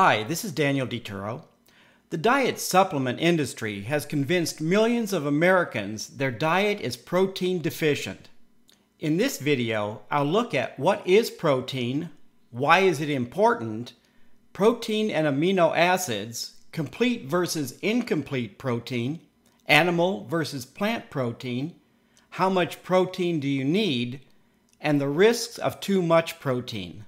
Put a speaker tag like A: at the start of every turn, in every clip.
A: Hi, this is Daniel DiTuro. The diet supplement industry has convinced millions of Americans their diet is protein deficient. In this video, I'll look at what is protein, why is it important, protein and amino acids, complete versus incomplete protein, animal versus plant protein, how much protein do you need, and the risks of too much protein.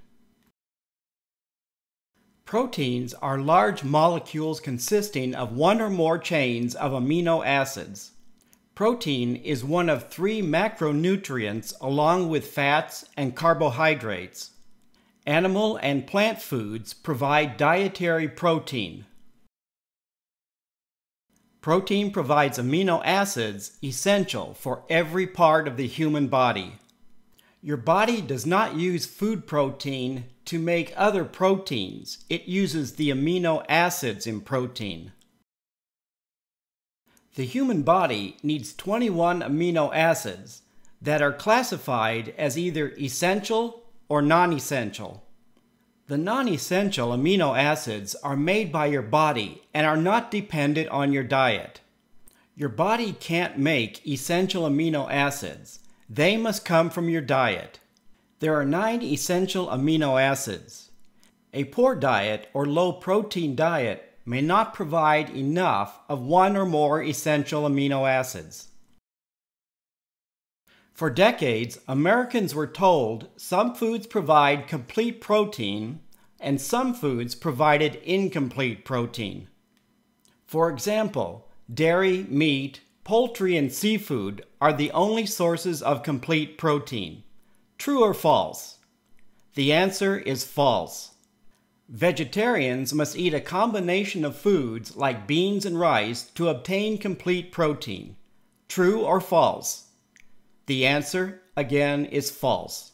A: Proteins are large molecules consisting of one or more chains of amino acids. Protein is one of three macronutrients along with fats and carbohydrates. Animal and plant foods provide dietary protein. Protein provides amino acids essential for every part of the human body. Your body does not use food protein to make other proteins. It uses the amino acids in protein. The human body needs 21 amino acids that are classified as either essential or non-essential. The non-essential amino acids are made by your body and are not dependent on your diet. Your body can't make essential amino acids they must come from your diet. There are nine essential amino acids. A poor diet or low protein diet may not provide enough of one or more essential amino acids. For decades, Americans were told some foods provide complete protein and some foods provided incomplete protein. For example, dairy, meat, poultry and seafood are the only sources of complete protein. True or false? The answer is false. Vegetarians must eat a combination of foods like beans and rice to obtain complete protein. True or false? The answer, again, is false.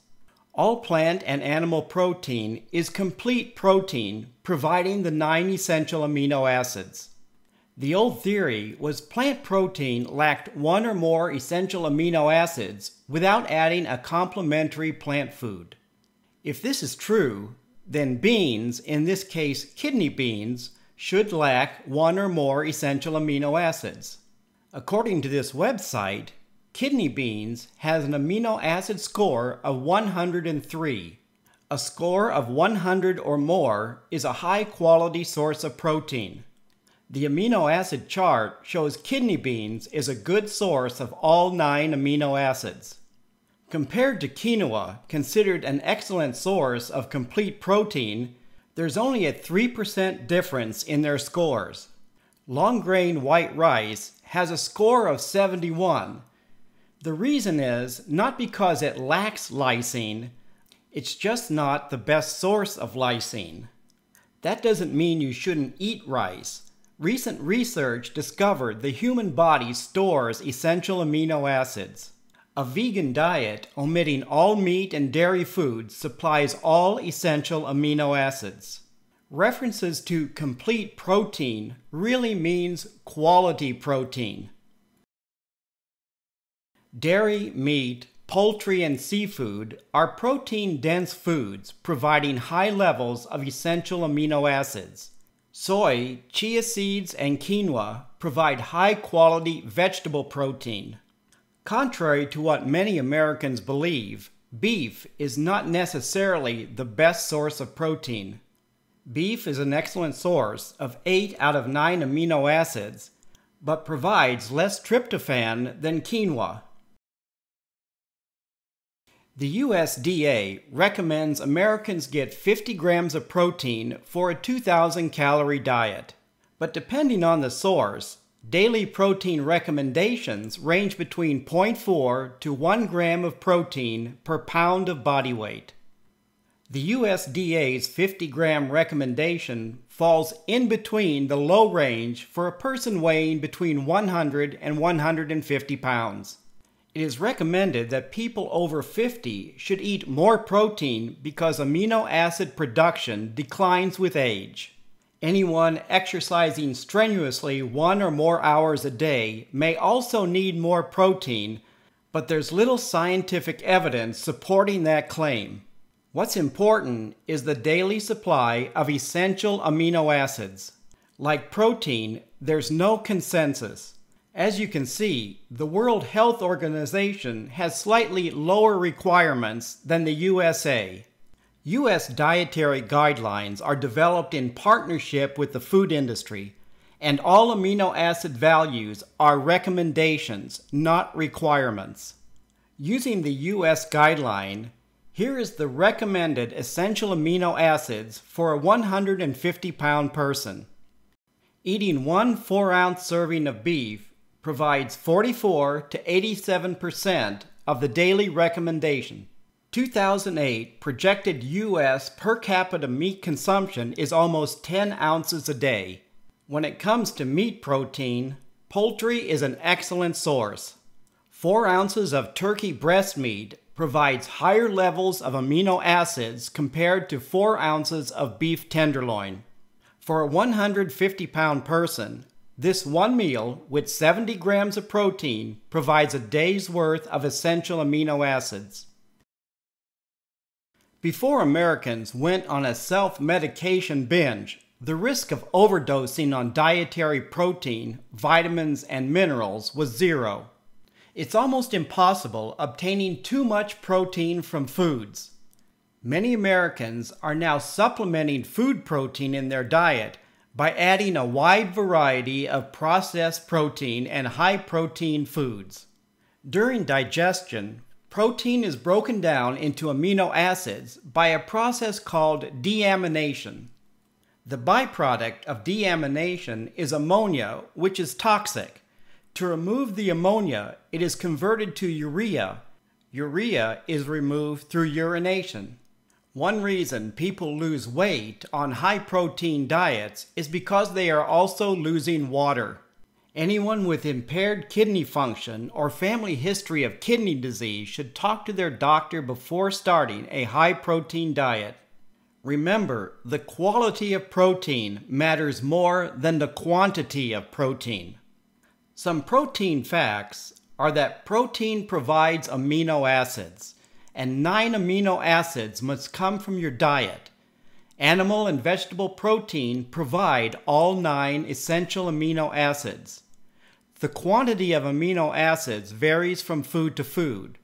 A: All plant and animal protein is complete protein, providing the nine essential amino acids. The old theory was plant protein lacked one or more essential amino acids without adding a complementary plant food. If this is true, then beans, in this case kidney beans, should lack one or more essential amino acids. According to this website, kidney beans has an amino acid score of 103. A score of 100 or more is a high quality source of protein. The amino acid chart shows kidney beans is a good source of all nine amino acids. Compared to quinoa, considered an excellent source of complete protein, there's only a 3% difference in their scores. Long grain white rice has a score of 71. The reason is not because it lacks lysine, it's just not the best source of lysine. That doesn't mean you shouldn't eat rice. Recent research discovered the human body stores essential amino acids. A vegan diet omitting all meat and dairy foods supplies all essential amino acids. References to complete protein really means quality protein. Dairy, meat, poultry, and seafood are protein dense foods providing high levels of essential amino acids. Soy, chia seeds, and quinoa provide high quality vegetable protein. Contrary to what many Americans believe, beef is not necessarily the best source of protein. Beef is an excellent source of 8 out of 9 amino acids, but provides less tryptophan than quinoa. The USDA recommends Americans get 50 grams of protein for a 2,000 calorie diet. But depending on the source, daily protein recommendations range between 0.4 to 1 gram of protein per pound of body weight. The USDA's 50 gram recommendation falls in between the low range for a person weighing between 100 and 150 pounds. It is recommended that people over 50 should eat more protein because amino acid production declines with age. Anyone exercising strenuously one or more hours a day may also need more protein, but there's little scientific evidence supporting that claim. What's important is the daily supply of essential amino acids. Like protein, there's no consensus. As you can see, the World Health Organization has slightly lower requirements than the USA. U.S. dietary guidelines are developed in partnership with the food industry, and all amino acid values are recommendations, not requirements. Using the U.S. guideline, here is the recommended essential amino acids for a 150 pound person. Eating one 4 ounce serving of beef provides 44 to 87% of the daily recommendation. 2008 projected U.S. per capita meat consumption is almost 10 ounces a day. When it comes to meat protein, poultry is an excellent source. 4 ounces of turkey breast meat provides higher levels of amino acids compared to 4 ounces of beef tenderloin. For a 150 pound person, this one meal with 70 grams of protein provides a day's worth of essential amino acids. Before Americans went on a self medication binge, the risk of overdosing on dietary protein, vitamins, and minerals was zero. It's almost impossible obtaining too much protein from foods. Many Americans are now supplementing food protein in their diet by adding a wide variety of processed protein and high protein foods. During digestion, Protein is broken down into amino acids by a process called deamination. The byproduct of deamination is ammonia, which is toxic. To remove the ammonia, it is converted to urea. Urea is removed through urination. One reason people lose weight on high protein diets is because they are also losing water. Anyone with impaired kidney function or family history of kidney disease should talk to their doctor before starting a high protein diet. Remember, the quality of protein matters more than the quantity of protein. Some protein facts are that protein provides amino acids, and nine amino acids must come from your diet. Animal and vegetable protein provide all nine essential amino acids. The quantity of amino acids varies from food to food.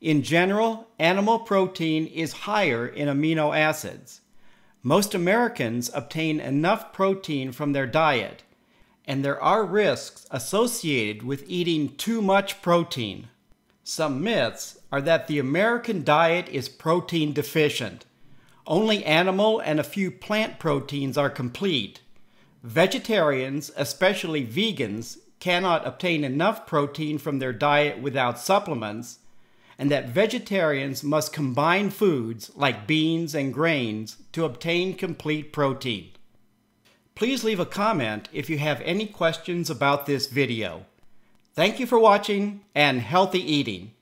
A: In general, animal protein is higher in amino acids. Most Americans obtain enough protein from their diet, and there are risks associated with eating too much protein. Some myths are that the American diet is protein deficient. Only animal and a few plant proteins are complete. Vegetarians, especially vegans, cannot obtain enough protein from their diet without supplements, and that vegetarians must combine foods like beans and grains to obtain complete protein. Please leave a comment if you have any questions about this video. Thank you for watching and healthy eating.